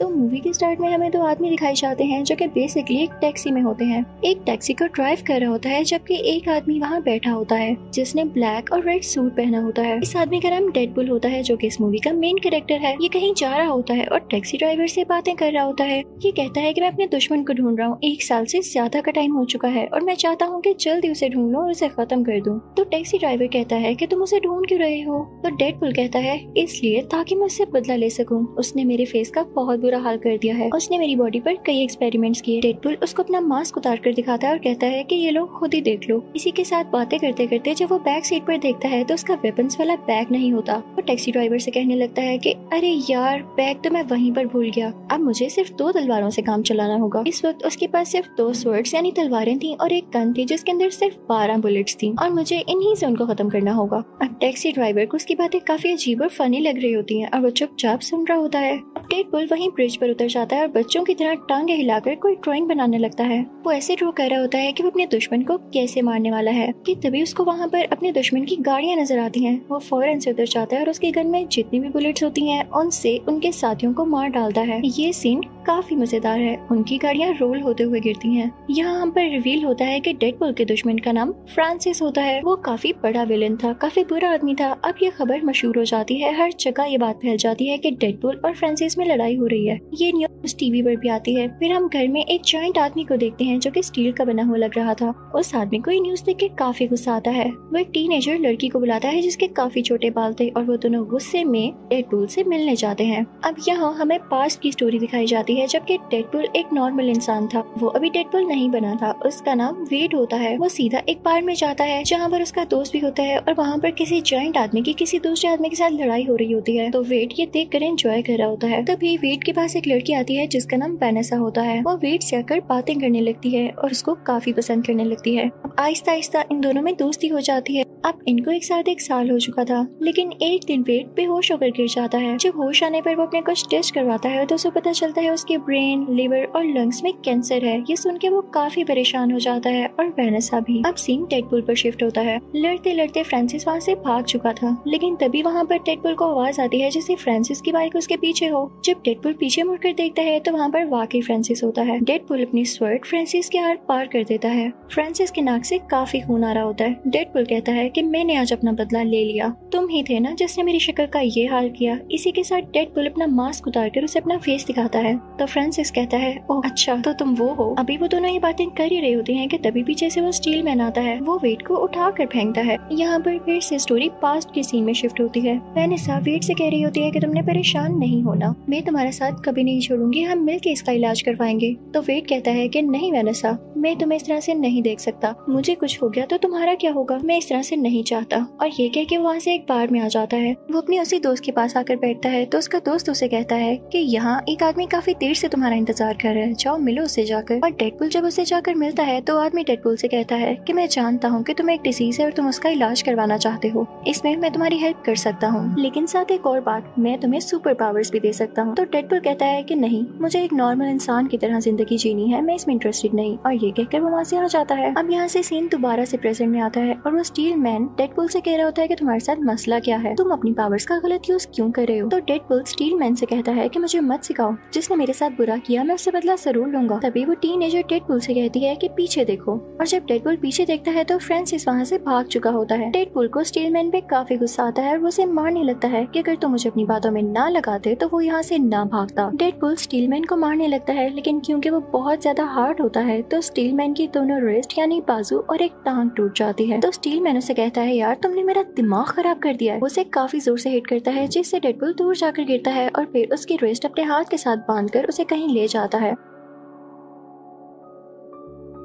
तो मूवी के स्टार्ट में हमें दो आदमी दिखाई जाते हैं जो कि बेसिकली एक टैक्सी में होते हैं। एक टैक्सी को ड्राइव कर रहा होता है, जबकि एक आदमी वहाँ बैठा होता है, जिसने ब्लैक और रेड सूट पहना होता है। इस आदमी का नाम डेडपुल होता है, जो कि इस मूवी का मेन कैरेक्टर है। ये कहीं जा रहा होता है और टैक्सी ड्राइवर से बातें कर रहा होता है। ये कहता है कि मैं अपने दुश्मन को ढूंढ रहा हूँ, एक साल से ज़्यादा का टाइम हो चुका है और मैं चाहता हूँ कि जल्दी उसे ढूंढ लो और उसे खत्म कर दूँ। तो टैक्सी ड्राइवर कहता है कि तुम उसे ढूंढ क्यों रहे हो? तो डेडपुल कहता है, इसलिए ताकि मैं उससे बदला ले सकूँ। उसने मेरे फेस का बहुत बुरा हाल कर दिया है। उसने मेरी बॉडी पर कई एक्सपेरिमेंट्स किए। डेडपुल उसको अपना मास्क उतार कर दिखाता है और कहता है कि ये लोग खुद ही देख लो। इसी के साथ बातें करते करते जब वो बैक सीट पर देखता है तो उसका वेपन्स वाला बैग नहीं होता। वो टैक्सी ड्राइवर से कहने लगता है कि, अरे यार बैग तो मैं वहीं पर भूल गया। अब मुझे सिर्फ़ दो तलवारों से काम चलाना होगा। इस वक्त उसके पास सिर्फ़ दो स्वर्ड्स यानी तलवारें थी और एक गन थी जिसके अंदर सिर्फ़ बारह बुलेट्स थी। और मुझे इन्हीं से उनको खत्म करना होगा। अब टैक्सी ड्राइवर को उसकी बातें काफ़ी अजीब और फनी लग रही होती है और वो चुपचाप सुन रहा होता है। अब डेडपुल वहीं ब्रिज पर उतर जाता है और बच्चों की तरह टांगे हिलाकर कोई ड्राइंग बनाने लगता है। वो ऐसे ड्रो कर रहा होता है कि वो अपने दुश्मन को कैसे मारने वाला है, कि तभी उसको वहाँ पर अपने दुश्मन की गाड़ियाँ नज़र आती हैं। वो फ़ौरन से उतर जाता है और उसके घर में जितनी भी बुलेट्स होती हैं, उनसे उनके साथियों को मार डालता है। ये सीन काफ़ी मज़ेदार है। उनकी गाड़ियाँ रोल होते हुए गिरती हैं। यहाँ हम पर रिवील होता है कि डेडपुल के दुश्मन का नाम फ्रांसिस होता है। वो काफ़ी बड़ा विलन था, काफ़ी बुरा आदमी था। अब ये खबर मशहूर हो जाती है। हर जगह ये बात फैल जाती है कि डेडपुल और फ्रांसिस में लड़ाई हो रही है। ये न्यूज़ टीवी पर भी आती है। फिर हम घर में एक जॉइंट आदमी को देखते हैं जो की स्टील का बना हुआ लग रहा था। उस आदमी को ये न्यूज़ देख के काफ़ी गुस्सा आता है। वो एक टीनेजर लड़की को बुलाता है जिसके काफ़ी छोटे बाल थे और वो दोनों गुस्से में डेडपुल से मिलने जाते हैं। अब यहाँ हमें पास्ट की स्टोरी दिखाई जाती है जबकि डेडपुल एक नॉर्मल इंसान था। वो अभी डेडपुल नहीं बना था। उसका नाम वेड होता है। वो सीधा एक बार में जाता है, जहाँ पर उसका दोस्त भी होता है और वहाँ पर किसी जॉइंट आदमी की किसी दूसरे आदमी के साथ लड़ाई हो रही होती है। तो वेट ये देख कर एंजॉय कर रहा होता है। तभी वेट के पास एक लड़की आती है, जिसका नाम वेनेसा होता है। वो वेट से आकर बातें करने लगती है और उसको काफ़ी पसंद करने लगती है। आहिस्ता आहिस्ता इन दोनों में दोस्ती हो जाती है। अब इनको एक साथ एक साल हो चुका था, लेकिन एक दिन वेट बेहोश होकर गिर जाता है। जब होश आने पर वो अपने कुछ टेस्ट करवाता है तो उसे पता चलता है उसके ब्रेन लिवर और लंग्स में कैंसर है। ये सुन के वो काफ़ी परेशान हो जाता है और वेनेसा भी। अब सीन टेडपुल पर शिफ्ट होता है। लड़ते लड़ते फ्रांसिस वहाँ से भाग चुका था। लेकिन तभी वहाँ पर टेडपुल को आवाज़ आती है जैसे फ्रांसिस की बाइक उसके पीछे हो। जब टेडपुल पीछे मुड़कर देखता है तो वहाँ पर वाकई फ्रांसिस होता है। डेडपुल अपनी स्वर्ट फ्रांसिस के हाथ पार कर देता है। फ्रांसिस के नाक से काफ़ी खून आ रहा होता है। डेडपुल कहता है कि मैंने आज अपना बदला ले लिया। तुम ही थे ना जिसने मेरी शक्ल का ये हाल किया। इसी के साथ डेडपुल अपना मास्क उतार कर उसे अपना फेस दिखाता है। तो फ्रांसिस कहता है, ओह अच्छा तो तुम वो हो। अभी वो दोनों ये बातें कर ही रही होती हैं कि तभी पीछे से वो स्टील मैन आता है, वो वेट को उठा कर फेंकता है। यहाँ पर फिर से स्टोरी पास्ट के सीन में शिफ्ट होती है। मैंने वेट से कह रही होती है कि तुमने परेशान नहीं होना। मैं तुम्हारे साथ कभी नहीं छोड़ूँगी, हम मिलकर इसका इलाज करवाएँगे। तो वेट कहता है कि नहीं वैनसा मैं तुम्हें इस तरह से नहीं देख सकता। मुझे कुछ हो गया तो तुम्हारा क्या होगा? मैं इस तरह से नहीं चाहता। और ये कह के वहाँ से एक बार में आ जाता है। वो अपने उसी दोस्त के पास आकर बैठता है तो उसका दोस्त उसे कहता है कि यहाँ एक आदमी काफ़ी देर से तुम्हारा इंतज़ार कर रहा है। जाओ, मिलो उसे जाकर। और डेडपुल जब उसे जाकर मिलता है तो आदमी डेडपुल से कहता है कि मैं जानता हूँ कि तुम्हें एक डिज़ीज़ है और तुम उसका इलाज करवाना चाहते हो। इसमें मैं तुम्हारी हेल्प कर सकता हूँ। लेकिन साथ एक और बात, मैं तुम्हें सुपर पावर्स भी दे सकता हूँ। तो डेडपुल कहता है की नहीं, मुझे एक नॉर्मल इंसान की तरह ज़िंदगी जीनी है, मैं इसमें इंटरेस्टेड नहीं। और ये कहकर वो वहाँ से आ जाता है। अब यहाँ से सीन दोबारा से प्रेजेंट में आता है और वो स्टील मैन डेडपुल से कह रहा होता है की तुम्हारे साथ मसला क्या है? तुम अपनी पावर्स का गलत यूज़ क्यों कर रहे हो? तो डेडपुल स्टील मैन से कहता है की मुझे मत सिखाओ, जिसने मेरे साथ बुरा किया, मैं उससे बदला ज़रूर लूँगा। तभी वो टीन एजर डेडपुल से कहती है कि, पीछे देखो। और जब डेडपुल पीछे देखता है तो फ्रांसिस वहाँ से भाग चुका होता है। डेडपुल को स्टील मैन पे काफ़ी गुस्सा आता है और वो उसे मारने लगता है कि अगर तुम मुझे अपनी बातों में ना लगाते तो वो यहाँ से ना भागता। डेडपुल स्टील मैन को मारने लगता है, लेकिन क्योंकि वो बहुत ज़्यादा हार्ड होता है तो स्टील मैन की दोनों रिस्ट यानी बाजू और एक टांग टूट जाती है। तो स्टील मैन उसे कहता है, यार, तुमने मेरा दिमाग खराब कर दिया है। उसे काफ़ी ज़ोर से हिट करता है, जिससे डेडपुल दूर जाकर गिरता है और फिर उसकी रिस्ट अपने हाथ के साथ उसे कहीं ले जाता है।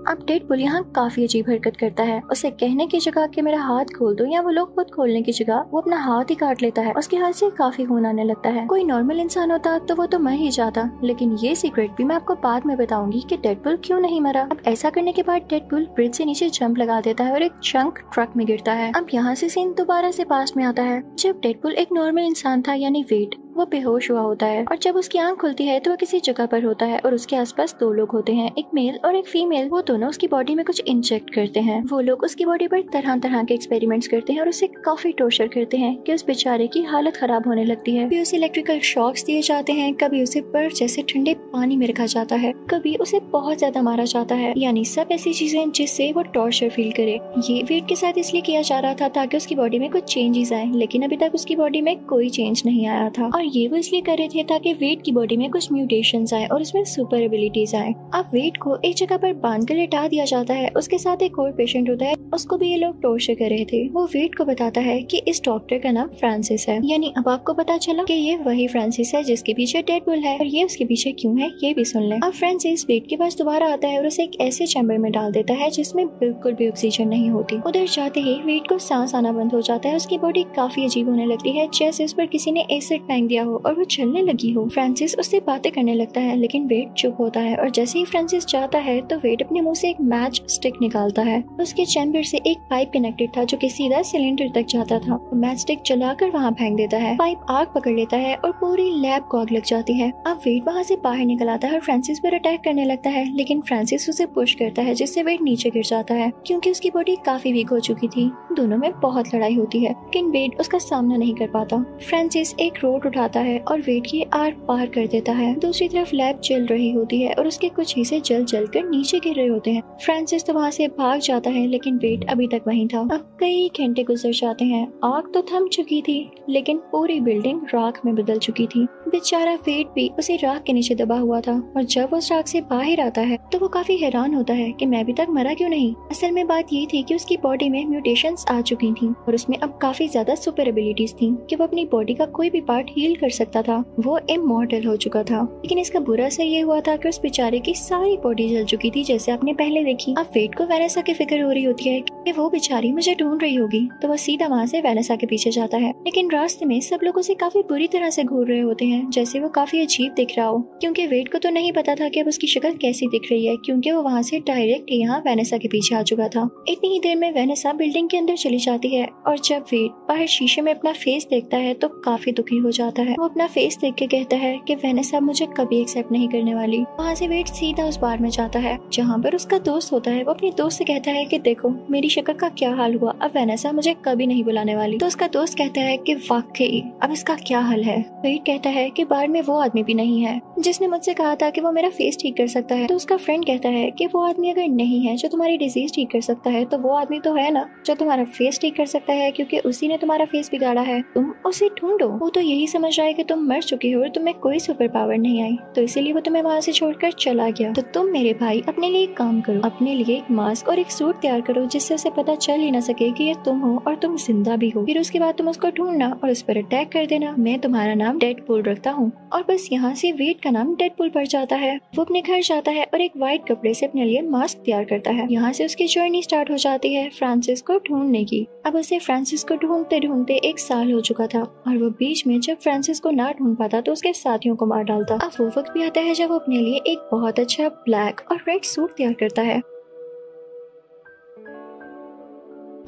अब डेडपुल यहाँ काफ़ी अजीब हरकत करता है। उसे कहने की जगह कि मेरा हाथ खोल दो या वो लोग खुद खोलने की जगह वो अपना हाथ ही काट लेता है। उसके हाथ से काफ़ी खून आने लगता है। कोई नॉर्मल इंसान होता तो वो तो मर ही जाता। लेकिन ये सीक्रेट भी मैं आपको बाद में बताऊँगी कि डेडपुल क्यों नहीं मरा। अब ऐसा करने के बाद डेडपुल ब्रिज से नीचे जंप लगा देता है और एक चंक ट्रक में गिरता है। अब यहाँ से सीन दोबारा से पास में आता है। जब डेडपुल एक नॉर्मल इंसान था यानी वेट वो बेहोश हुआ होता है और जब उसकी आँख खुलती है तो वो किसी जगह पर होता है और उसके आसपास दो लोग होते हैं, एक मेल और एक फीमेल वो दोनों उसकी बॉडी में कुछ इंजेक्ट करते हैं। वो लोग उसकी बॉडी पर तरह तरह के एक्सपेरिमेंट्स करते हैं और उसे काफ़ी टोर्चर करते हैं कि उस बेचारे की हालत खराब होने लगती है। कभी उसे इलेक्ट्रिकल शॉक्स दिए जाते हैं। कभी उसे बर्फ़ जैसे ठंडे पानी में रखा जाता है। कभी उसे बहुत ज़्यादा मारा जाता है। यानी सब ऐसी चीज़ें जिससे वो टॉर्चर फील करे। ये वेट के साथ इसलिए किया जा रहा था ताकि उसकी बॉडी में कुछ चेंजेस आए। लेकिन अभी तक उसकी बॉडी में कोई चेंज नहीं आया था। ये वो इसलिए कर रहे थे ताकि वेट की बॉडी में कुछ म्यूटेशन आए और उसमें सुपर एबिलिटीज आए। अब वेट को एक जगह पर बाँध कर लिटा दिया जाता है। उसके साथ एक और पेशेंट होता है, उसको भी ये लोग टॉर्चर कर रहे थे। वो वेट को बताता है कि इस डॉक्टर का नाम फ्रांसिस है। यानी अब आपको पता चला कि ये वही फ्रांसिस है जिसके पीछे डेडपुल है। और ये उसके पीछे क्यों है, ये भी सुन ले। अब फ्रांसिस वेट के पास दोबारा आता है और उसे एक ऐसे चैम्बर में डाल देता है जिसमें बिल्कुल भी ऑक्सीजन नहीं होती। उधर जाते ही वेट को सांस आना बंद हो जाता है। उसकी बॉडी काफ़ी अजीब होने लगती है, जैसे उस पर किसी ने एसिड फेंक दिया हो और वो चलने लगी हो। फ्रांसिस उससे बातें करने लगता है, लेकिन वेट चुप होता है और जैसे ही फ्रांसिस जाता है तो वेट अपने मुँह से एक मैच स्टिक निकालता है। उसके चैम्बर से एक पाइप कनेक्टेड था, जो कि सीधा सिलेंडर तक जाता था। मैच स्टिक चलाकर वहाँ फेंक देता है। पाइप आग पकड़ लेता है और पूरी लैब को आग लग जाती है। अब वेट वहाँ से बाहर निकल आता है और फ्रांसिस पर अटैक करने लगता है, लेकिन फ्रांसिस उसे पुश करता है, जिससे वेट नीचे गिर जाता है, क्योंकि उसकी बॉडी काफ़ी वीक हो चुकी थी। दोनों में बहुत लड़ाई होती है, लेकिन वेट उसका सामना नहीं कर पाता। फ्रांसिस एक रोड उठाता है और वेट के आर पार कर देता है। दूसरी तरफ़ लैब जल रही होती है और उसके कुछ हिस्से जल जल कर नीचे गिर रहे होते हैं। फ्रांसिस तो वहाँ से भाग जाता है, लेकिन वेट अभी तक वहीं था। अब कई घंटे गुजर जाते हैं। आग तो थम चुकी थी, लेकिन पूरी बिल्डिंग राख में बदल चुकी थी। बेचारा फेट भी उसी राख के नीचे दबा हुआ था और जब वो उस राख से बाहर आता है तो वो काफ़ी हैरान होता है कि मैं अभी तक मरा क्यों नहीं? असल में बात ये थी कि उसकी बॉडी में म्यूटेशन आ चुकी थी और उसमें अब काफ़ी ज़्यादा सुपर एबिलिटीज थी कि वो अपनी बॉडी का कोई भी पार्ट हील कर सकता था। वो इमोर्टल हो चुका था। लेकिन इसका बुरा असर ये हुआ था कि उस बेचारे की सारी बॉडी जल चुकी थी, जैसे आपने पहले देखी। अब फेट को वैनेसा की फ़िक्र हो रही होती है कि वो बेचारी मुझे ढूंढ रही होगी तो वो सीधा वहाँ से वैनेसा के पीछे जाता है। लेकिन रास्ते में सब लोग उसे काफ़ी बुरी तरह से घूर रहे होते हैं। जैसे वो काफ़ी अजीब दिख रहा हो। क्योंकि वेट को तो नहीं पता था कि अब उसकी शक्ल कैसी दिख रही है, क्योंकि वो वहाँ से डायरेक्ट यहाँ वेनेसा के पीछे आ चुका था। इतनी ही देर में वेनेसा बिल्डिंग के अंदर चली जाती है, और जब वेट बाहर शीशे में अपना फेस देखता है तो काफ़ी दुखी हो जाता है। वो अपना फेस देख के कहता है कि वेनेसा मुझे कभी एक्सेप्ट नहीं करने वाली। वहाँ से वेट सीधा उस बार में जाता है, जहाँ पर उसका दोस्त होता है। वो अपने दोस्त से कहता है कि देखो, मेरी शक्ल का क्या हाल हुआ? अब वेनेसा मुझे कभी नहीं बुलाने वाली। तो उसका दोस्त कहता है कि वाकई, अब इसका क्या हल है? वेट कहता है कि बार में वो आदमी भी नहीं है। जिसने मुझसे कहा था कि वो मेरा फेस ठीक कर सकता है तो उसका फ्रेंड कहता है कि वो आदमी अगर नहीं है जो तुम्हारी डिज़ीज़ ठीक कर सकता है तो वो आदमी तो है ना, जो तुम्हारा फेस ठीक कर सकता है, क्योंकि उसी ने तुम्हारा फेस बिगाड़ा है। तुम उसे ढूंढो। वो तो यही समझ रहा है कि तुम मर चुके हो और तुम्हें कोई सुपर पावर नहीं आई। तो इसीलिए वो तुम्हें वहाँ से छोड़कर चला गया। तो तुम मेरे भाई, अपने लिए एक काम करो। अपने लिए एक मास्क और एक सूट तैयार करो, जिससे उसे पता चल ही ना सके कि ये तुम हो और तुम ज़िंदा भी हो। फिर उसके बाद तुम उसको ढूंढना और उस पर अटैक कर देना। मैं तुम्हारा नाम डेड पुल रखता हूँ और बस यहाँ से वेट का नाम डेड पुल पड़ जाता है। वो अपने घर जाता है और एक व्हाइट कपड़े से अपने लिए मास्क तैयार करता है। यहाँ से उसकी जर्नी स्टार्ट हो जाती है फ्रांसिस को ढूँढने की। अब उसे फ्रांसिस को ढूंढते ढूंढते एक साल हो चुका था और वो बीच में जब फ्रांसिस को ना ढूंढ पाता तो उसके साथियों को मार डालता। अब वो वक्त भी आता है जब वो अपने लिए एक बहुत अच्छा ब्लैक और रेड सूट तैयार करता है।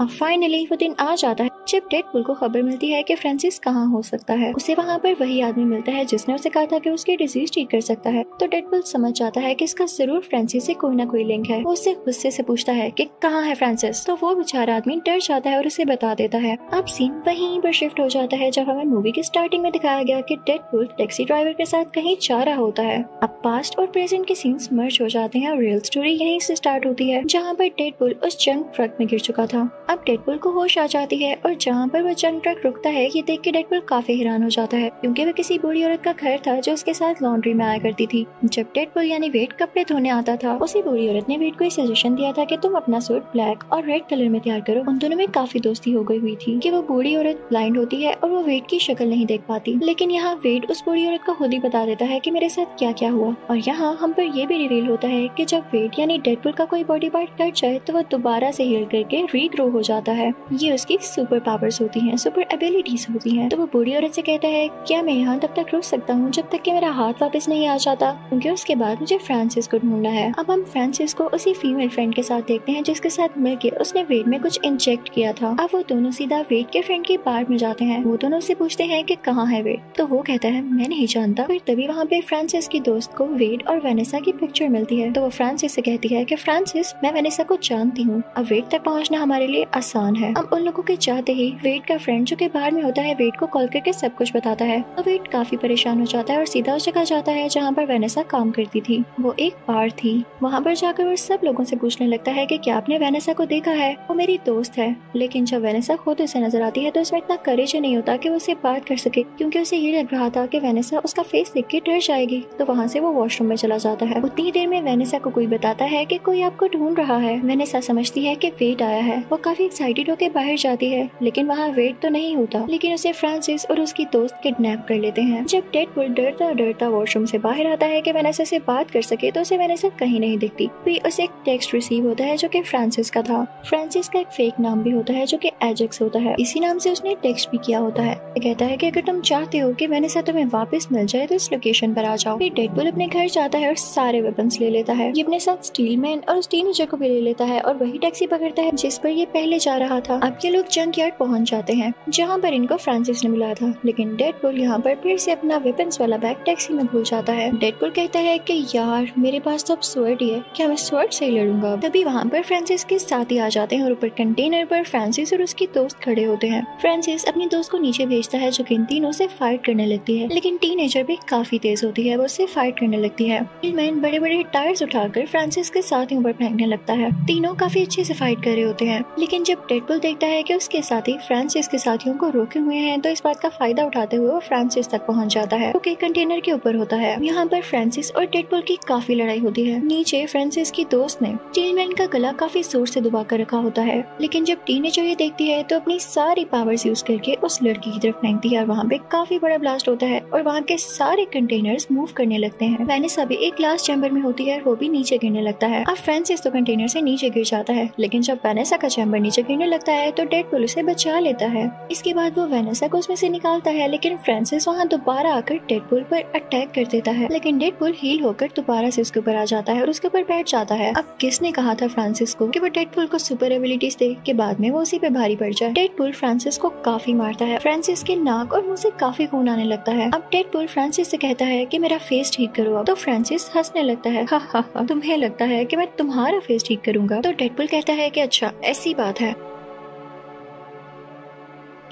अब फाइनली वो दिन आ जाता है, जब डेडपुल को खबर मिलती है कि फ्रांसिस कहाँ हो सकता है। उसे वहाँ पर वही आदमी मिलता है जिसने उसे कहा था कि उसकी डिज़ीज़ ठीक कर सकता है। तो डेडपुल समझ जाता है कि इसका ज़रूर फ्रांसिस से कोई ना कोई लिंक है। वो उससे गुस्से से पूछता है कि कहाँ है फ्रांसिस तो वो बेचारा आदमी डर जाता है और उसे बता देता है। अब सीन वहीं पर शिफ्ट हो जाता है जब हमें मूवी के स्टार्टिंग में दिखाया गया कि डेडपुल टैक्सी ड्राइवर के साथ कहीं जा रहा होता है। अब पास्ट और प्रेजेंट के सीन्स मर्ज हो जाते हैं और रियल स्टोरी यहीं से स्टार्ट होती है, जहाँ पर डेडपुल उस जंग ट्रक में गिर चुका था। अब डेडपुल को होश आ जाती है और जहाँ पर वो जंग ट्रक रुकता है, ये देख के डेडपुल काफ़ी हैरान हो जाता है, क्योंकि वह किसी बूढ़ी औरत का घर था जो उसके साथ लॉन्ड्री में आया करती थी। जब डेडपुल यानी वेट कपड़े धोने आता था, उसी बूढ़ी औरत ने वेट को सजेशन दिया था कि तुम अपना सूट ब्लैक और रेड कलर में तैयार करो। उन दोनों में काफ़ी दोस्ती हो गई हुई थी की वो बूढ़ी औरत ब्लाइंड होती है और वो वेट की शक्ल नहीं देख पाती। लेकिन यहाँ वेट उस बूढ़ी औरत को खुद ही बता देता है की मेरे साथ क्या क्या हुआ। और यहाँ हम पर यह भी रिवील होता है की जब वेट यानी डेडपुल का कोई बॉडी पार्ट कट जाए तो वो दोबारा से हील करके रीग्रो हो जाता है। ये उसकी सुपर पावर्स होती हैं सुपर एबिलिटीज होती हैं। तो वो बूढ़ी औरत से कहता है, क्या मैं यहाँ तब तक रुक सकता हूँ जब तक कि मेरा हाथ वापस नहीं आ जाता? क्योंकि उसके बाद मुझे फ्रांसिस को ढूंढना है। अब हम फ्रांसिस को उसी फीमेल फ्रेंड के साथ देखते हैं, जिसके साथ मिलकर उसने वेट में कुछ इंजेक्ट किया था। अब वो दोनों सीधा वेट के फ्रेंड के पार्ट में जाते हैं। वो दोनों से पूछते हैं की कहाँ है वेट तो वो कहता है, मैं नहीं जानता। फिर तभी वहाँ पे फ्रांसिस की दोस्त को वेट और वेनेसा की पिक्चर मिलती है। तो वो फ्रांसिस से कहती है की फ्रांसिस मैं वेनेसा को जानती हूँ। अब वेट तक पहुँचना हमारे लिए आसान है। अब उन लोगों के चाहते ही वेट का फ्रेंड जो कि बाहर में होता है, वेट को कॉल करके सब कुछ बताता है। तो वेट काफ़ी परेशान हो जाता है और सीधा उस जगह जाता है जहाँ पर वेनेसा काम करती थी। वो एक बार थी। वहाँ पर जाकर वो सब लोगों से पूछने लगता है कि क्या आपने वेनेसा को देखा है? वो मेरी दोस्त है। लेकिन जब वेनेसा खुद उसे नज़र आती है तो उसमें इतना करेज नहीं होता की वो उससे बात कर सके, क्यूँकी उसे ये लग रहा था की वेनेसा उसका फेस देख के डर जाएगी। तो वहाँ से वो वॉशरूम में चला जाता है। उतनी देर में वेनेसा को कोई बताता है की कोई आपको ढूंढ रहा है। वेनेसा समझती है की वेट आया है। वो काफ़ी एक्साइटेड होकर बाहर जाती है, लेकिन वहाँ वेट तो नहीं होता। लेकिन उसे फ्रांसिस और उसकी दोस्त किडनैप कर लेते हैं। जब डेडपुल डरता डरता वॉशरूम से बाहर आता है कि वेनेसा से बात कर सके तो उसे वेनेसा कहीं नहीं दिखती। फिर उसे एक टेक्स्ट रिसीव होता है जो कि फ्रांसिस का था। फ्रांसिस का एक फेक नाम भी होता है जो कि एजेक्स होता है। इसी नाम से उसने टेक्स्ट भी किया होता है। कहता है कि अगर तुम चाहते हो कि वेनेसा तुम्हें वापस मिल जाए तो इस लोकेशन पर आ जाओ। फिर डेडपुल अपने घर जाता है और सारे वेपन्स ले लेता है। ये अपने साथ स्टील मैन और उस टीनेजर को भी ले लेता है और वही टैक्सी पकड़ता है, जिस पर ये पहले जा रहा था। अब ये लोग जंक यार्ड पहुँच जाते हैं, जहाँ पर इनको फ्रांसिस ने मिला था। लेकिन डेडपुल यहाँ पर फिर से अपना वेपन्स वाला बैग टैक्सी में भूल जाता है। डेडपुल कहता है कि, यार, मेरे पास तो अब स्वर्ड ही है। क्या मैं स्वर्ड से ही लड़ूँगा? तभी वहाँ पर फ्रांसिस के साथ ही आ जाते हैं और ऊपर कंटेनर पर फ्रांसिस और उसकी दोस्त खड़े होते हैं। फ्रांसिस अपने दोस्त को नीचे भेजता है, जो कि इन तीनों से फाइट करने लगती है। लेकिन टीनेजर भी काफ़ी तेज होती है, वो उससे फाइट करने लगती है। मैन बड़े बड़े टायर्स उठाकर फ्रांसिस के साथ ही ऊपर फेंकने लगता है। तीनों काफ़ी अच्छे से फाइट कर रहे होते हैं। लेकिन जब डेडपुल देखता है कि उसके साथी फ्रांसिस के साथियों को रोके हुए हैं तो इस बात का फ़ायदा उठाते हुए वो फ्रांसिस तक पहुँच जाता है। क्योंकि कंटेनर के ऊपर होता है। यहाँ पर फ्रांसिस और डेडपुल की काफ़ी लड़ाई होती है। नीचे फ्रांसिस की दोस्त ने स्टीलमैन का गला काफ़ी ज़ोर से दबा कर रखा होता है। लेकिन जब टीनेजर ये देखती है तो अपनी सारी पावर्स यूज़ करके उस लड़की की तरफ़ फेंकती है और वहाँ पे काफ़ी बड़ा ब्लास्ट होता है और वहाँ के सारे कंटेनर्स मूव करने लगते हैं। वेनिस अभी एक ग्लास चैम्बर में होती है वो भी नीचे गिरने लगता है। अब फ्रांसिस तो कंटेनर से नीचे गिर जाता है। लेकिन जब वेनेसा का चैम्बर नीचे गिरने लगता है तो डेड पुल उसे बचा लेता है। इसके बाद वो वेनेसा को उसमें से निकालता है, लेकिन फ्रांसिस वहाँ दोबारा आकर डेड पुल पर अटैक कर देता है। लेकिन डेड पुल हील होकर दोबारा से उसके ऊपर आ जाता है और उसके ऊपर बैठ जाता है। अब किसने कहा था फ्रांसिस को कि वो डेड पुल को सुपर एबिलिटीज दे, के बाद में वो उसी पे भारी पड़ जाए। डेड पुल फ्रांसिस को काफ़ी मारता है। फ्रांसिस के नाक और मुँह से काफ़ी खून आने लगता है। अब डेड पुल फ्रांसिस से कहता है की मेरा फेस ठीक करो तो फ्रांसिस हंसने लगता हा। तुम्हें लगता है की मैं तुम्हारा फेस ठीक करूँगा। तो डेडपुल कहता है कि अच्छा ऐसी बात है।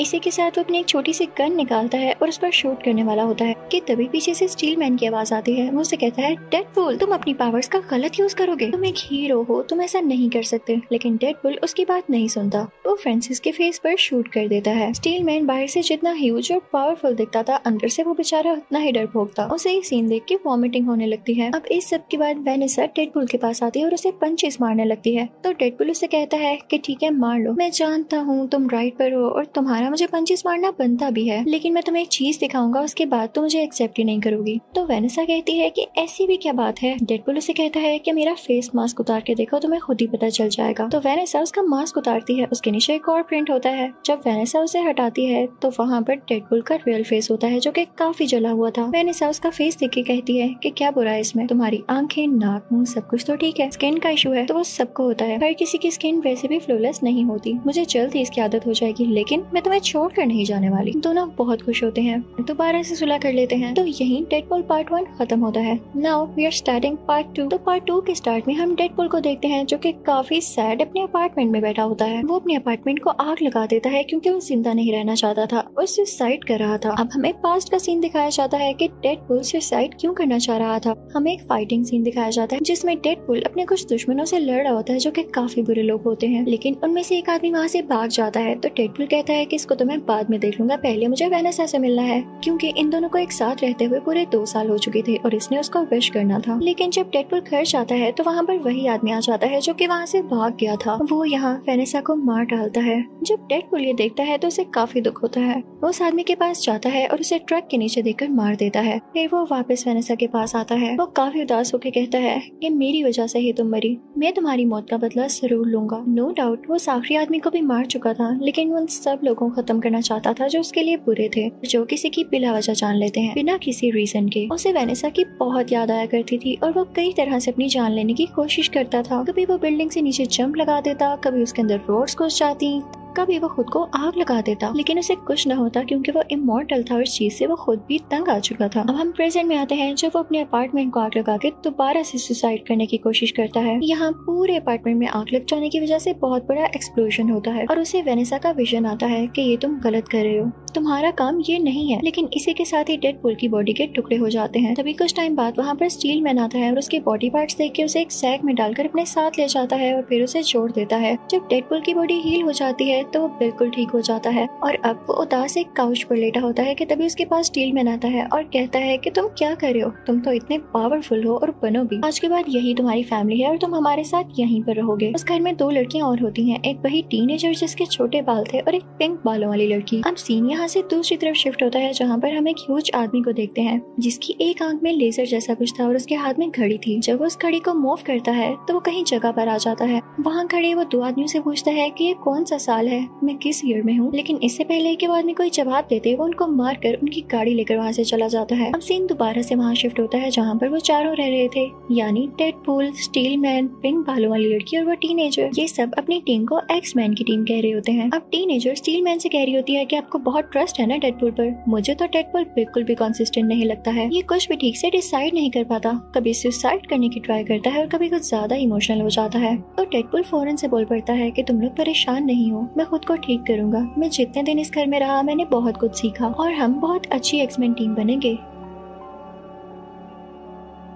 इसी के साथ वो अपनी एक छोटी सी गन निकालता है और उस पर शूट करने वाला होता है कि तभी पीछे से स्टील मैन की आवाज़ आती है। वो उसे कहता है डेडपुल तुम अपनी पावर्स का गलत यूज़ करोगे। तुम एक हीरो हो, तुम ऐसा नहीं कर सकते। लेकिन डेडपुल उसकी बात नहीं सुनता। वो फ्रांसिस के फेस पर शूट कर देता है। स्टील मैन बाहर से जितना ह्यूज और पावरफुल दिखता था, अंदर से वो बेचारा उतना ही डर भोगता। उसे ये सीन देख के वॉमिटिंग होने लगती है। अब इस सब के बाद वेनेसा डेडपुल के पास आती है और उसे पंचेस मारने लगती है। तो डेडपुल उसे कहता है की, ठीक है, मार लो। मैं जानता हूँ तुम राइट पर हो और तुम्हारा मुझे पंचेस मारना बनता भी है, लेकिन मैं तुम्हें एक चीज़ दिखाऊँगा, उसके बाद तो मुझे एक्सेप्ट ही नहीं करोगी। तो वेनेसा कहती है कि ऐसी भी क्या बात है? डेडपुल उसे कहता है कि मेरा फेस मास्क उतार के देखो, तुम्हें खुद ही पता चल जाएगा। तो वेनेसा उसका मास्क उतारती है, उसके नीचे एक और प्रिंट होता है। जब वेनेसा उसे हटाती है तो वहाँ पर डेडपुल का रियल फेस होता है, जो की काफ़ी जला हुआ था। वेनेसा उसका फेस देख के कहती है की क्या बुरा है इसमें। तुम्हारी आँखें, नाक, मुँह सब कुछ तो ठीक है। स्किन का इशू है तो वो सबको होता है। हर किसी की स्किन वैसे भी फ्लोलेस नहीं होती। मुझे जल्द ही इसकी आदत हो जाएगी, लेकिन मैं तुम्हें छोड़ कर नहीं जाने वाली। दोनों बहुत खुश होते हैं। दोबारा से सुलह कर लेते हैं। तो यही डेडपुल पार्ट वन खत्म होता है। Now we are starting part two तो पार्ट टू के स्टार्ट में हम डेडपुल को देखते हैं, जो की काफ़ी सैड अपने अपार्टमेंट में बैठा होता है। वो अपने अपार्टमेंट को आग लगा देता है, क्यूँकी वो ज़िंदा नहीं रहना चाहता था। और सुसाइड कर रहा था। अब हमें पास्ट का सीन दिखाया जाता है कि डेडपुल सुसाइड क्यूँ करना चाह रहा था। हमें एक फाइटिंग सीन दिखाया जाता है, जिसमें जिसमें डेडपुल अपने कुछ दुश्मनों से लड़ रहा होता है, जो कि काफ़ी बुरे लोग होते हैं। लेकिन उनमें से एक आदमी वहाँ से भाग जाता है। तो डेडपुल कहता है कि इसको तो मैं बाद में देख लूँगा। पहले मुझे वेनेसा से मिलना है, क्योंकि इन दोनों को एक साथ रहते हुए पूरे दो साल हो चुके थे और इसने उसको विश करना था। लेकिन जब डेडपुल घर जाता है तो वहाँ पर वही आदमी आ जाता है जो की वहाँ से भाग गया था। वो यहाँ वेनेसा को मार डालता है। जब डेडपुल ये देखता है तो उसे काफ़ी दुख होता है। उस आदमी के पास जाता है और उसे ट्रक के नीचे देखकर मार देता है। फिर वो वापस वेनेसा के पास आता है। वो काफ़ी उदास होकर कहता है कि मेरी वजह से ही तुम मरी। मैं तुम्हारी मौत का बदला ज़रूर लूँगा। नो डाउट वो आखिरी आदमी को भी मार चुका था, लेकिन उन सब लोगों खत्म करना चाहता था, जो उसके लिए बुरे थे, जो किसी की बिला वजह जान लेते हैं, बिना किसी रीजन के। उसे वेनेसा की बहुत याद आया करती थी और वो कई तरह से अपनी जान लेने की कोशिश करता था। कभी वो बिल्डिंग से नीचे जंप लगा देता, कभी उसके अंदर रोड्स घुस जाती। कभी वो खुद को आग लगा देता। लेकिन उसे कुछ न होता क्योंकि वो इमोर्टल था और इस चीज़ से वो खुद भी तंग आ चुका था। अब हम प्रेजेंट में आते हैं, जब वो अपने अपार्टमेंट को आग लगा के दोबारा से सुसाइड करने की कोशिश करता है। यहाँ पूरे अपार्टमेंट में आग लग जाने की वजह से बहुत बड़ा एक्सप्लोजन होता है और उसे वेनेसा का विजन आता है की ये तुम गलत कर रहे हो। तुम्हारा काम ये नहीं है, लेकिन इसी के साथ ही डेड पुल की बॉडी के टुकड़े हो जाते हैं। तभी कुछ टाइम बाद वहाँ पर स्टील मैन आता है और उसके बॉडी पार्ट्स देख के उसे एक सैक में डालकर अपने साथ ले जाता है और फिर उसे जोड़ देता है। जब डेड पुल की बॉडी हील हो जाती है तो वो बिल्कुल ठीक हो जाता है। और अब वो उदास एक काउच पर लेटा होता है कि तभी उसके पास स्टील मैन आता है और कहता है कि तुम क्या कर रहे हो? तुम तो इतने पावरफुल हो और बनो भी। आज के बाद यही तुम्हारी फैमिली है और तुम हमारे साथ यहीं पर रहोगे। उस घर में दो लड़कियाँ और होती हैं, एक वही टीनेजर जिसके छोटे बाल थे और एक पिंक बालों वाली लड़की। अब सीन यहाँ से दूसरी तरफ़ शिफ्ट होता है, जहाँ पर हम एक ह्यूज आदमी को देखते हैं, जिसकी एक आँख में लेजर जैसा कुछ था और उसके हाथ में घड़ी थी। जब वो उस घड़ी को मूव करता है तो वो कहीं जगह पर आ जाता है। वहाँ खड़े वो दो आदमियों से पूछता है कि ये कौन सा साल है मैं किस ईयर में हूँ? लेकिन इससे पहले कि वो आदमी कोई जवाब देते वो उनको मार कर उनकी गाड़ी लेकर वहाँ से चला जाता है। अब सीन दोबारा से वहाँ शिफ्ट होता है, जहाँ पर वो चारों रह रहे थे। यानी टेड पुल स्टील मैन पिंक बालों वाली लड़की और वो टीनेजर ये सब अपनी टीम को एक्स मैन की टीम कह रहे होते हैं। अब टीनेजर स्टील मैन से कह रही होती है की आपको बहुत ट्रस्ट है ना डेडपुल पर? मुझे तो डेडपुल बिल्कुल भी कॉन्सिस्टेंट नहीं लगता है। ये कुछ भी ठीक से डिसाइड नहीं कर पाता। कभी सुसाइड करने की ट्राई करता है और कभी कुछ ज़्यादा इमोशनल हो जाता है। तो डेडपुल फ़ौरन से बोल पड़ता है कि तुम लोग परेशान नहीं हो। मैं खुद को ठीक करूँगा। मैं जितने दिन इस घर में रहा, मैंने बहुत कुछ सीखा और हम बहुत अच्छी एक्समैन टीम बनेंगे।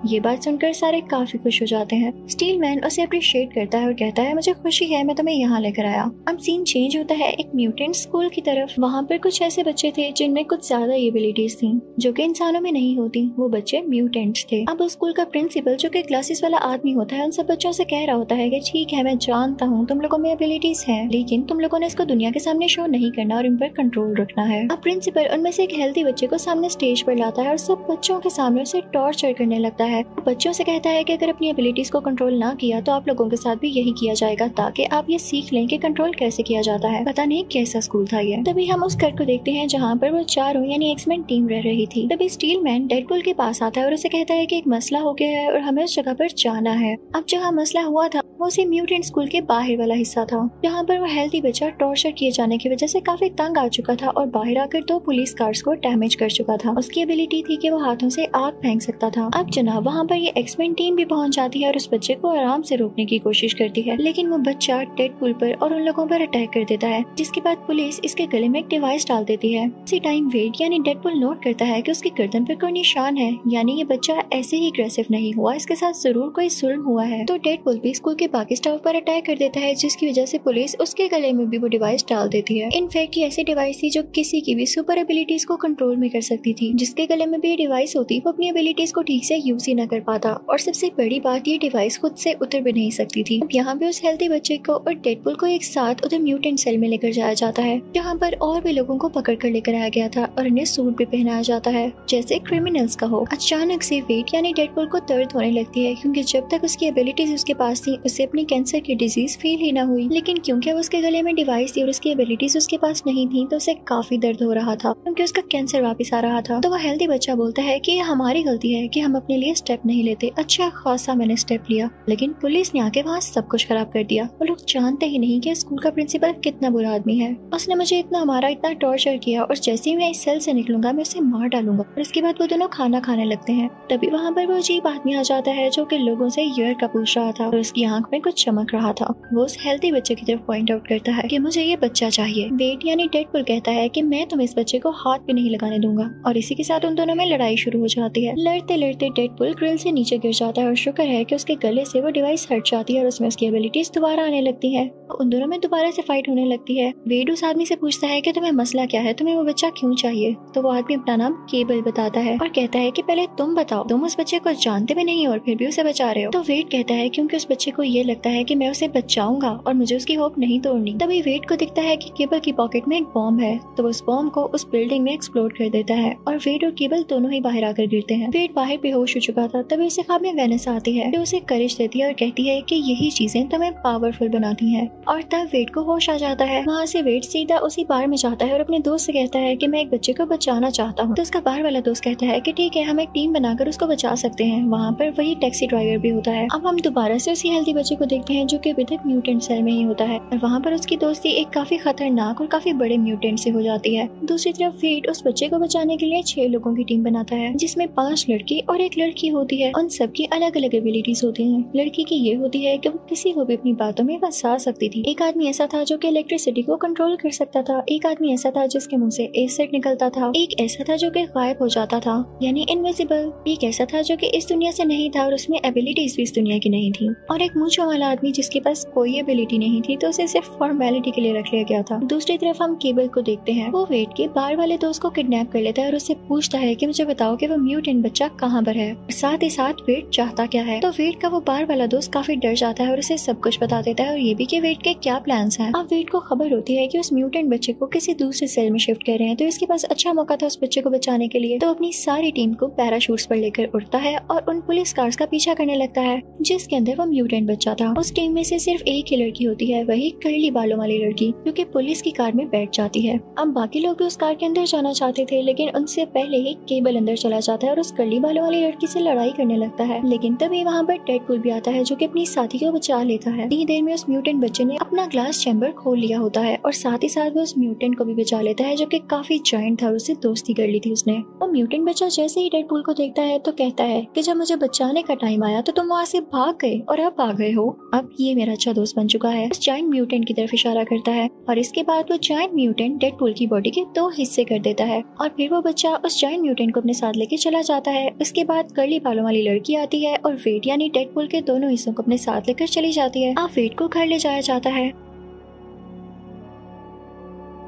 ये बात सुनकर सारे काफ़ी खुश हो जाते हैं। स्टील मैन उसे अप्रिशिएट करता है और कहता है, मुझे खुशी है, मैं तुम्हें यहाँ लेकर आया। अब सीन चेंज होता है एक म्यूटेंट स्कूल की तरफ़। वहाँ पर कुछ ऐसे बच्चे थे जिनमें कुछ ज़्यादा एबिलिटीज थी, जो की इंसानों में नहीं होती। वो बच्चे म्यूटेंट्स थे। अब उस स्कूल का प्रिंसिपल जो कि क्लासेस वाला आदमी होता है, उन सब बच्चों से कह रहा होता है की, ठीक है, मैं जानता हूँ, तुम लोगों में एबिलिटीज है, लेकिन तुम लोगों ने इसको दुनिया के सामने शो नहीं करना और इन पर कंट्रोल रखना है। अब प्रिंसिपल उनमें से एक हेल्थी बच्चे को सामने स्टेज पर लाता है और सब बच्चों के सामने उसे टॉर्चर करने लगता है। बच्चों से कहता है कि अगर अपनी एबिलिटीज को कंट्रोल ना किया तो आप लोगों के साथ भी यही किया जाएगा, ताकि आप ये सीख लें कि कंट्रोल कैसे किया जाता है। पता नहीं कैसा स्कूल था ये। तभी हम उस घर को देखते हैं, जहाँ पर वो चारों, यानी एक्समैन टीम रह रही थी। तभी स्टील मैन डेडपुल के पास आता है और उसे कहता है की एक मसला हो गया है और हमें उस जगह पर जाना है। अब जहाँ मसला हुआ था, वो उसी म्यूटेंट स्कूल के बाहर वाला हिस्सा था, जहाँ पर वो हेल्थी बच्चा टॉर्चर किए जाने की वजह से काफ़ी तंग आ चुका था और बाहर आकर दो पुलिस कार्स को डैमेज कर चुका था। उसकी एबिलिटी थी कि वो हाथों से आग फेंक सकता था। अब जनाब वहाँ पर ये एक्समेन टीम भी पहुँच जाती है और उस बच्चे को आराम से रोकने की कोशिश करती है। लेकिन वो बच्चा टेड पुल पर और उन लोगों पर अटैक कर देता है, जिसके बाद पुलिस इसके गले में एक डिवाइस डाल देती है। इसी टाइम वेट यानी डेड पुल नोट करता है की उसकी गर्दन पर कोई निशान है, यानी ये बच्चा ऐसे ही अग्रेसिव नहीं हुआ, इसके साथ ज़रूर कोई जुल्म हुआ है। तो डेड पुल भी स्कूल के बाकी स्टाफ पर अटैक कर देता है, जिसकी वजह से पुलिस उसके गले में भी वो डिवाइस डाल देती है। इनफैक्ट ये ऐसी डिवाइस थी जो किसी की भी सुपर एबिलिटीज को कंट्रोल में कर सकती थी। जिसके गले में भी ये डिवाइस होती, वो अपनी एबिलिटीज को ठीक से यूज़ ही न कर पाता और सबसे बड़ी बात, ये डिवाइस खुद से उतर भी नहीं सकती थी। यहाँ पे उस हेल्थी बच्चे को और डेडपुल को एक साथ उधर म्यूटेंट सेल में लेकर जाया जाता है। जहाँ पर और भी लोगों को पकड़ कर लेकर आया गया था और उन्हें सूट भी पहनाया जाता है, जैसे क्रिमिनल्स का हो। अचानक से वेट यानी डेडपुल को दर्द होने लगती है, क्योंकि जब तक उसकी एबिलिटीज उसके पास थी, उसे अपनी कैंसर की डिज़ीज़ फील ही ना हुई। लेकिन क्योंकि अब उसके गले में डिवाइस थी और उसकी एबिलिटीज उसके पास नहीं थी तो उसे काफ़ी दर्द हो रहा था, क्योंकि उसका कैंसर वापस आ रहा था। तो वह हेल्थी बच्चा बोलता है की हमारी गलती है की हम अपने लिए स्टेप नहीं लेते। अच्छा खासा मैंने स्टेप लिया, लेकिन पुलिस ने आके वहाँ सब कुछ खराब कर दिया। वो लोग जानते ही नहीं कि स्कूल का प्रिंसिपल कितना बुरा आदमी है। उसने मुझे इतना मारा, इतना टॉर्चर किया और जैसे ही मैं इस सेल से निकलूँगा, मैं उसे मार डालूँगा और इसके बाद वो दोनों खाना खाने लगते हैं। तभी वहाँ पर वो अजीब आदमी आ जाता है जो की लोगों से ईयर का पूछ रहा था और उसकी आँख में कुछ चमक रहा था। वो उस हेल्थी बच्चे की तरफ़ पॉइंट आउट करता है की मुझे ये बच्चा चाहिए। वेट यानी डेडपुल कहता है की मैं तुम्हें इस बच्चे को हाथ भी नहीं लगाने दूँगा और इसी के साथ उन दोनों में लड़ाई शुरू हो जाती है। लड़ते लड़ते डेडपुल ग्रिल से नीचे गिर जाता है और शुक्र है कि उसके गले से वो डिवाइस हट जाती है और उसमें उसकी एबिलिटीज दोबारा आने लगती है। उन दोनों में दोबारा से फाइट होने लगती है। वेड उस आदमी से पूछता है कि तुम्हें मसला क्या है? तुम्हें वो बच्चा क्यों चाहिए? तो वो आदमी अपना नाम केबल बताता है और कहता है कि पहले तुम बताओ, तुम उस बच्चे को जानते भी नहीं और फिर भी उसे बचा रहे हो। तो वेट कहता है क्योंकि उस बच्चे को ये लगता है कि मैं उसे बचाऊँगा और मुझे उसकी होप नहीं तोड़नी। तभी वेट को दिखता है कि केबल की पॉकेट में एक बॉम्ब है तो उस बॉम्ब को उस बिल्डिंग में एक्सप्लोर कर देता है और वेट और केबल दोनों ही बाहर आकर गिरते हैं। वेट बाहर बेहोश हो था तभी उसे खाब में वेनस आती है। जो उसे करेज देती है और कहती है की यही चीज़ें तुम्हें पावरफुल बनाती है। और तब वेट को होश आ जाता है। वहाँ से वेट सीधा उसी बार में जाता है और अपने दोस्त से कहता है कि मैं एक बच्चे को बचाना चाहता हूँ। तो उसका बार वाला दोस्त कहता है कि ठीक है, हम एक टीम बनाकर उसको बचा सकते हैं। वहाँ पर वही टैक्सी ड्राइवर भी होता है। अब हम दोबारा से उसी हेल्दी बच्चे को देखते हैं जो कि अभी तक म्यूटेंट सेल में ही होता है। और वहाँ पर उसकी दोस्ती एक काफ़ी खतरनाक और काफ़ी बड़े म्यूटेंट से हो जाती है। दूसरी तरफ़ वेट उस बच्चे को बचाने के लिए छह लोगों की टीम बनाता है, जिसमें पाँच लड़की और एक लड़की होती है। उन सबकी अलग अलग एबिलिटीज होती है। लड़की की ये होती है की वो किसी को भी अपनी बातों में फंसा सकती थी। एक आदमी ऐसा था जो की इलेक्ट्रिसिटी को कंट्रोल कर सकता था। एक आदमी ऐसा था जिसके मुँह से एसिड निकलता था। एक ऐसा था जो कि गायब हो जाता था, यानी इनविजिबल एक ऐसा था जो कि इस दुनिया से नहीं था और उसमें एबिलिटीज भी इस दुनिया की नहीं थी। और एक मूछो वाला आदमी जिसके पास कोई एबिलिटी नहीं थी तो उसे सिर्फ़ फॉर्मेलिटी के लिए रख लिया गया था। दूसरी तरफ़ हम केबल को देखते हैं। वो वेट के बार वाले दोस्त को किडनैप कर लेता है और उससे पूछता है कि मुझे बताओ कि वो म्यूटेंट बच्चा कहाँ पर है? साथ ही साथ वेट चाहता क्या है? तो वेट का वो बार वाला दोस्त काफ़ी डर जाता है और उसे सब कुछ बता देता है और ये भी कि वेट के क्या प्लान है। अब वेट को खबर होती है की उस म्यूटेंट बच्चे को किसी दूसरे सेल में शिफ्ट कर रहे हैं तो इसके पास अच्छा मौका था उस बच्चे को बचाने के लिए। तो अपनी सारी टीम को पैराशूट पर लेकर उठता है और उन पुलिस कार्स का पीछा करने लगता है, जिसके अंदर वो म्यूटेंट बच्चा था। उस टीम में से सिर्फ़ एक ही लड़की होती है, वही कर्ली बालों वाली लड़की, जो कि पुलिस की कार में बैठ जाती है। अब बाकी लोग भी उस कार के अंदर जाना चाहते थे, लेकिन उनसे पहले ही केबल अंदर चला जाता है और उस कर्ली बालों वाली लड़की से लड़ाई करने लगता है। लेकिन तभी वहाँ पर डेडपुल भी आता है, जो की अपनी साथी को बचा लेता है। इतनी देर में उस म्यूटेंट बच्चे ने अपना ग्लास चैम्बर खोल लिया होता है, और साथ ही साथ वो उस म्यूटेंट को भी बचा लेता है, जो की काफ़ी जॉइंट था उससे दोस्ती कर ली थी उसने। वो म्यूटेंट बच्चा जैसे ही डेडपुल को देखता है तो कहता है की जब मुझे बचाने का टाइम आया तो तुम वहाँ से भाग गए, और अब आ गए हो। अब ये मेरा अच्छा दोस्त बन चुका है। जॉइंट म्यूटेंट की तरफ़ इशारा करता है, और इसके बाद वो जॉइंट म्यूटेंट डेडपुल की बॉडी के दो हिस्से कर देता है, और फिर वो बच्चा उस जॉइंट म्यूटेंट को अपने साथ लेके चला जाता है। उसके बाद कर्ली बालों वाली लड़की आती है और वेट यानी डेड के दोनों हिस्सों को अपने साथ लेकर चली जाती है। अब वेट को घर ले जाया जाता है।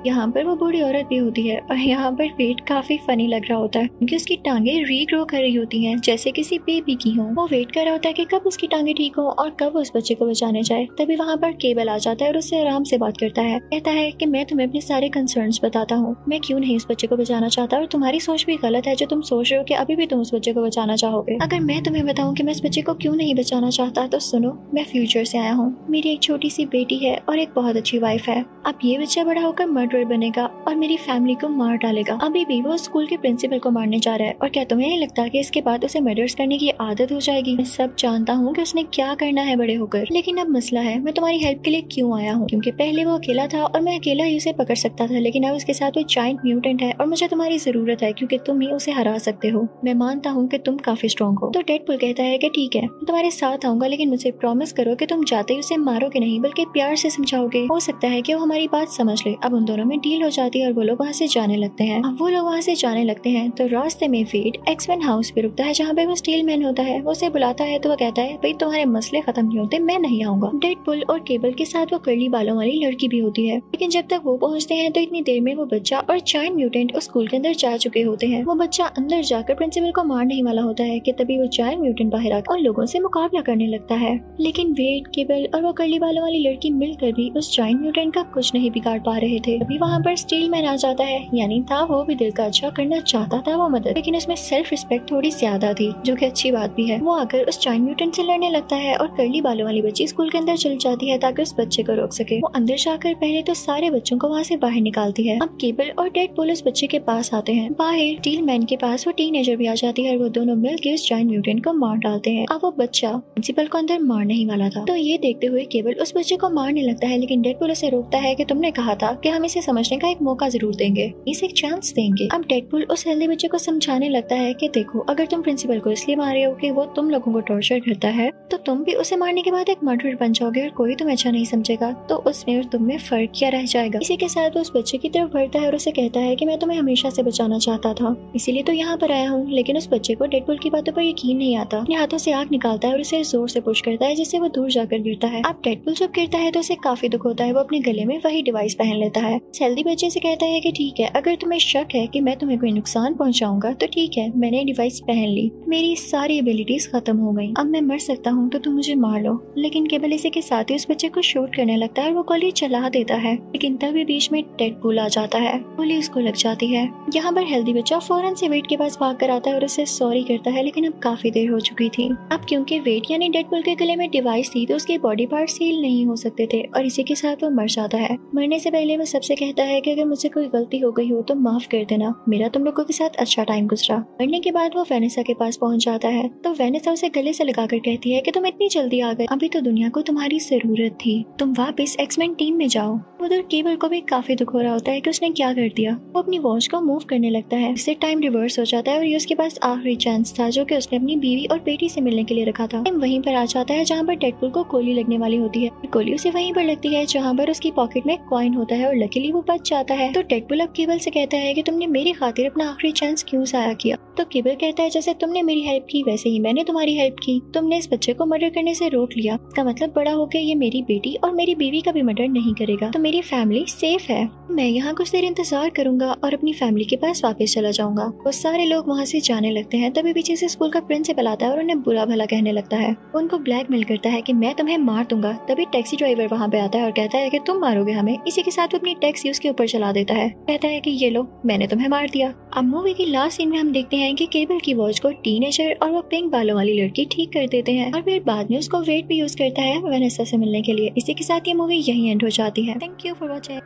यहाँ पर वो बूढ़ी औरत भी होती है और यहाँ पर वेट काफ़ी फनी लग रहा होता है। क्योंकि उसकी टांगे रीग्रो कर रही होती हैं, जैसे किसी बेबी की हो। वो वेट कर रहा होता है कि कब उसकी टांगे ठीक हो और कब उस बच्चे को बचाने जाए। तभी वहाँ पर केबल आ जाता है और उससे आराम से बात करता है। कहता है कि मैं तुम्हें अपने सारे कंसर्न बताता हूँ। मैं क्यूँ नहीं उस बच्चे को बचाना चाहता और तुम्हारी सोच भी गलत है जो तुम सोच रहे हो की अभी भी तुम उस बच्चे को बचाना चाहोगे। अगर मैं तुम्हें बताऊँ की मैं इस बच्चे को क्यों नहीं बचाना चाहता तो सुनो, मैं फ्यूचर से आया हूँ। मेरी एक छोटी सी बेटी है और एक बहुत अच्छी वाइफ है। अब ये बच्चा बड़ा होकर मर्डर बनेगा और मेरी फैमिली को मार डालेगा। अभी भी वो स्कूल के प्रिंसिपल को मारने जा रहा है और क्या तुम्हें नहीं लगता कि इसके बाद उसे मर्डर्स करने की आदत हो जाएगी? मैं सब जानता हूँ कि उसने क्या करना है बड़े होकर। लेकिन अब मसला है, मैं तुम्हारी हेल्प के लिए क्यों आया हूँ? क्योंकि पहले वो अकेला था और मैं अकेला ही उसे पकड़ सकता था, लेकिन अब उसके साथ वो जाइंट म्यूटेंट है और मुझे तुम्हारी ज़रूरत है क्योंकि तुम ही उसे हरा सकते हो। मैं मानता हूँ की तुम काफ़ी स्ट्रॉन्ग हो। तो डेडपुल कहता है की ठीक है, मैं तुम्हारे साथ आऊँगा, लेकिन मुझे प्रॉमिस करो की तुम जाते ही उसे मारोगे नहीं, बल्कि प्यार से समझाओगे। हो सकता है की वो हमारी बात समझ ले। अब उन दोनों में डील हो जाती है और वो लोग वहाँ से जाने लगते हैं। अब वो लोग वहाँ से जाने लगते हैं तो रास्ते में फ़ीड एक्समैन हाउस पे रुकता है, जहाँ पे वो स्टील मैन होता है। वो उसे बुलाता है तो वो कहता है, भाई, तुम्हारे मसले खत्म नहीं होते, मैं नहीं आऊँगा। डेड पुल और केबल के साथ वो कर्ली बालों वाली लड़की भी होती है, लेकिन जब तक वो पहुँचते हैं तो इतनी देर में वो बच्चा और चाइल्ड म्यूटेंट उस स्कूल के अंदर जा चुके होते हैं। वो बच्चा अंदर जाकर प्रिंसिपल को मारने वाला होता है की तभी वो चाइल्ड म्यूटेंट बाहर आकर उन लोगों से मुकाबला करने लगता है। लेकिन वेट केबल और वो कर्ली बालों वाली लड़की मिलकर भी उस चाइल्ड म्यूटेंट का कुछ नहीं बिगाड़ पा रहे थे। अभी वहाँ पर स्टील मैन आ जाता है। यानी था वो भी दिल का अच्छा करना चाहता था वो मदद। लेकिन उसमें सेल्फ रिस्पेक्ट थोड़ी ज़्यादा थी, जो कि अच्छी बात भी है। वो आकर उस चाइल्ड म्यूटेंट से लड़ने लगता है और कर्ली बालों वाली बच्ची स्कूल के अंदर चल जाती है ताकि उस बच्चे को रोक सके। वो अंदर जाकर पहले तो सारे बच्चों को वहाँ से बाहर निकालती है। अब केबल और डेड पुल उस बच्चे के पास आते हैं। बाहर स्टील मैन के पास वो टीन भी आ जाती है और वो दोनों मिल के उस चाइल्ड म्यूटेंट को मार डालते हैं। अब वो बच्चा प्रिंसिपल को अंदर मारने ही वाला था। तो ये देखते हुए केबल उस बच्चे को मारने लगता है, लेकिन डेड पुल उसे रोकता है की तुमने कहा था की हम इसे इसे समझने का एक मौका ज़रूर देंगे, इसे एक चांस देंगे। अब डेडपुल उस हेल्दी बच्चे को समझाने लगता है कि देखो, अगर तुम प्रिंसिपल को इसलिए मारे हो कि वो तुम लोगों को टॉर्चर करता है तो तुम भी उसे मारने के बाद एक मर्डर बन जाओगे और कोई तुम्हें अच्छा नहीं समझेगा तो उसमें और तुम में फ़र्क क्या रह जाएगा? इसी के साथ वो उस बच्चे की तरफ़ बढ़ता है और उसे कहता है की मैं तुम्हें हमेशा से बचाना चाहता था, इसीलिए तो यहाँ पर आया हूँ, लेकिन उस बच्चे को डेडपुल की बातों पर यकीन नहीं आता। अपने हाथों से आग निकालता है और उसे ज़ोर से पुश करता है, जिससे वो दूर जाकर गिरता है। अब डेडपुल जब गिरता है तो उसे काफ़ी दुख होता है, वो अपने गले में वही डिवाइस पहन लेता है। हेल्दी बच्चे से कहता है कि ठीक है अगर तुम्हें शक है कि मैं तुम्हें कोई नुकसान पहुंचाऊँगा तो ठीक है मैंने डिवाइस पहन ली मेरी सारी एबिलिटीज खत्म हो गई अब मैं मर सकता हूँ तो तुम मुझे मार लो लेकिन केवल इसी के साथ ही उस बच्चे को शूट करने लगता है और वो गोली चला देता है लेकिन तभी बीच में डेडपुल आ जाता है गोली उसको लग जाती है यहाँ पर हेल्दी बच्चा फ़ौरन से वेट के पास भाग कर आता है और उसे सॉरी करता है लेकिन अब काफ़ी देर हो चुकी थी अब क्योंकि वेट यानी डेडपुल के गले में डिवाइस थी तो उसके बॉडी पार्ट सील नहीं हो सकते थे और इसी के साथ वो मर जाता है मरने से पहले वो सबसे कहता है कि अगर मुझसे कोई गलती हो गई हो तो माफ़ कर देना। मेरा तुम लोगों के साथ अच्छा टाइम गुजरा। मरने के बाद वो वेनेसा के पास पहुँच जाता है। तो वेनेसा उसे गले से लगाकर कहती है कि तुम इतनी जल्दी आ गए। अभी तो दुनिया को तुम्हारी ज़रूरत थी। तुम वापस एक्समेन टीम में जाओ। उधर केबल को भी काफ़ी दुख हो रहा होता है कि उसने क्या कर दिया। वो अपनी वॉच को मूव करने लगता है। इससे टाइम रिवर्स हो जाता है और ये उसके पास आखिरी चांस था जो कि उसने अपनी बीवी और बेटी से मिलने के लिए रखा था। वहीं पर आ जाता है जहाँ पर डेडपुल को गोली लगने वाली होती है। गोली उसे वहीं पर लगती है जहाँ पर उसकी पॉकेट में कॉइन होता है और लकीली वो बच जाता है। तो डेडपुल अब केबल से कहता है कि तुमने मेरी खातिर अपना आखिरी चांस क्यों जाया किया? तो केबल कहता है, जैसे तुमने मेरी हेल्प की, वैसे ही मैंने तुम्हारी हेल्प की। तुमने इस बच्चे को मर्डर करने से रोक लिया। का मतलब बड़ा होकर ये मेरी बेटी और मेरी बीवी का भी मर्डर नहीं करेगा। तो मेरी फैमिली सेफ़ है। मैं यहाँ कुछ देर इंतज़ार करूँगा और अपनी फैमिली के पास वापस चला जाऊँगा। वो सारे लोग वहाँ से जाने लगते हैं। तभी पीछे से स्कूल का प्रिंसिपल आता है और उन्हें बुरा भला कहने लगता है। उनको ब्लैकमेल करता है कि मैं तुम्हें मार दूँगा। तभी टैक्सी ड्राइवर वहाँ पे आता है और कहता है कि तुम मारोगे हमें। इसी के साथ अपनी टैक्सी उसके ऊपर चला देता है। कहता है कि, ये लो, मैंने तुम्हें मार दिया। अब मूवी की लास्ट सीन में हम देखते हैं कि केबल की वॉच को टीनेजर और वो पिंक बालों वाली लड़की ठीक कर देते हैं और फिर बाद में उसको वेट भी यूज़ करता है वेनेसा से मिलने के लिए। इसी के साथ ये मूवी यही एंड हो जाती है। Thank you for watching